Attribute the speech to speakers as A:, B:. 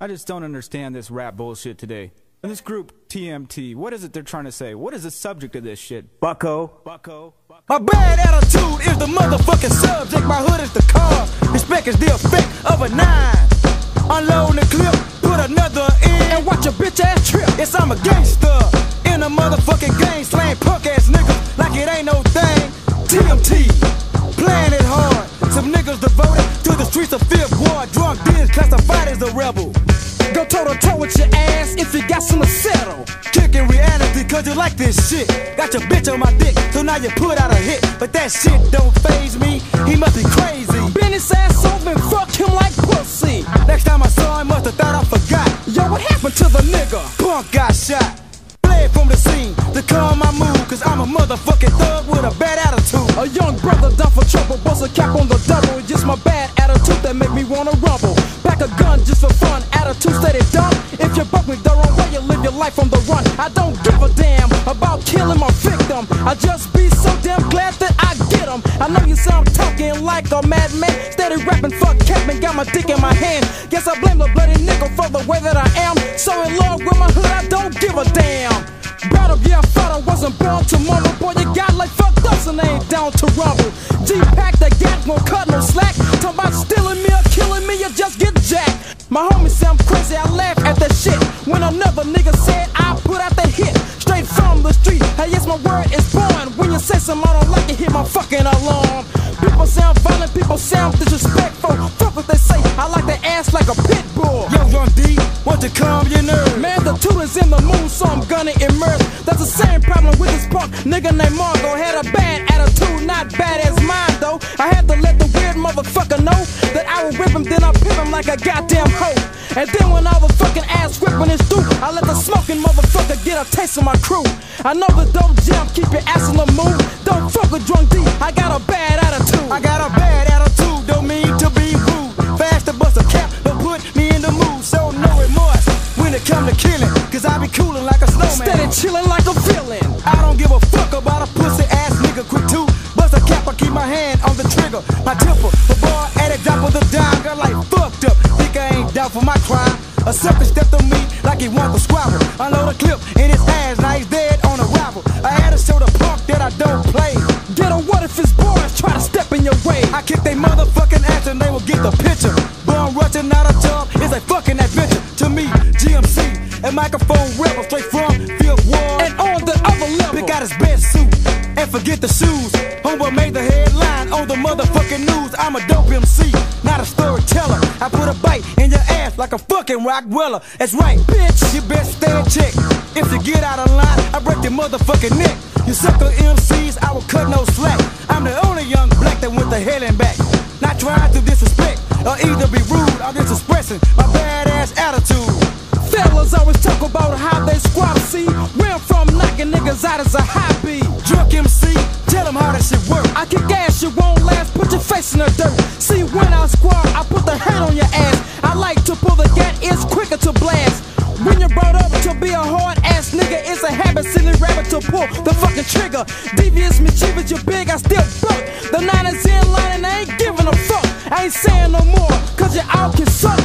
A: I just don't understand this rap bullshit today. And this group, TMT, what is it they're trying to say? What is the subject of this shit? Bucko? Bucko?
B: My bad attitude is the motherfucking subject. My hood is the car. Respect is the effect of a nine. Unload the clip, put another in, and watch a bitch ass trip. Yes, I'm a gangster in a motherfucking gang, slaying cause you like this shit. Got your bitch on my dick, so now you put out a hit. But that shit don't faze me, he must be crazy.
C: Bend his ass over and fuck him like pussy.
B: Next time I saw him, must've thought I forgot.
C: Yo, what happened to the nigga?
B: Punk got shot. Fled from the scene to calm my mood, cause I'm a motherfucking thug
C: live your life on the run. I don't give a damn about killing my victim. I just be so damn glad that I get them. I know you sound talking like a madman. Steady rapping, fuck Captain, got my dick in my hand. Guess I blame the bloody nickel for the way that I am. So in love with my hood, I don't give a damn. Brought up, yeah, I thought I wasn't born tomorrow. Boy, you got like fucked up, and ain't down to rumble. G-Pack, another nigga said I put out that hit, straight from the street. Hey, yes, my word is born. When you say something I don't like, it hit my fucking alarm. People sound violent, people sound disrespectful. Fuck what they say, I like their ass like a pit bull.
B: Yo, Young D, want to calm your nerves?
C: Man, the tutor's in the moon, so I'm gonna immerse. That's the same problem with this punk nigga named Margo. Had a bad attitude, not bad as mine though. I had to let the weird motherfucker know that I would rip him, then I pimp him like a goddamn hoe. And then when all the fucking get a taste of my crew. I know the dope jam, keep your ass on the move. Don't fuck with drunk D, I got a bad attitude.
B: I got a bad attitude, don't mean to be rude. Fast to bust a cap, don't put me in the mood. So no remorse when it come to killing, cause I be coolin' like a snowman.
C: Steady chillin' like a villain.
B: I don't give a fuck about a pussy ass nigga. Quick to bust a cap, I keep my hand on the trigger. My temper, the boy at a drop of the dime, got like fucked up. Think I ain't down for my crime. A sucker stepped on me he want to squabble. Unload a clip in his ass, now he's dead on arrival. I had to show the punk that I don't play.
C: Get a what if his boys try to step in your way?
B: I kick they motherfucking ass and they will get the picture. Born rushing out of job is a fucking adventure. To me, GMC, and microphone rebel straight from Fifth Ward.
C: And
B: and forget the shoes. Homeboy made the headline on the motherfucking news. I'm a dope MC, not a storyteller. I put a bite in your ass like a fucking Rottweiler. That's right, bitch. You best stay in check. If you get out of line, I break your motherfucking neck. You sucker MCs, I will cut no slack. I'm the only young black that went to hell and back. Not trying to disrespect or either be rude. I'm just expressing my badass attitude.
C: fellas always talk about how they squat. See, where I'm from, knocking niggas out as a hobby.
B: Drunk MC, tell them how that shit work.
C: I kick ass, you won't last, put your face in the dirt. See, when I squat, I put the hand on your ass. I like to pull the gat, it's quicker to blast. When you're brought up to be a hard ass nigga, it's a habit, silly rabbit to pull the fucking trigger. Devious, mischievous, you big, I still buck. The nine is in line and I ain't giving a fuck. I ain't saying no more, cause your out can suck.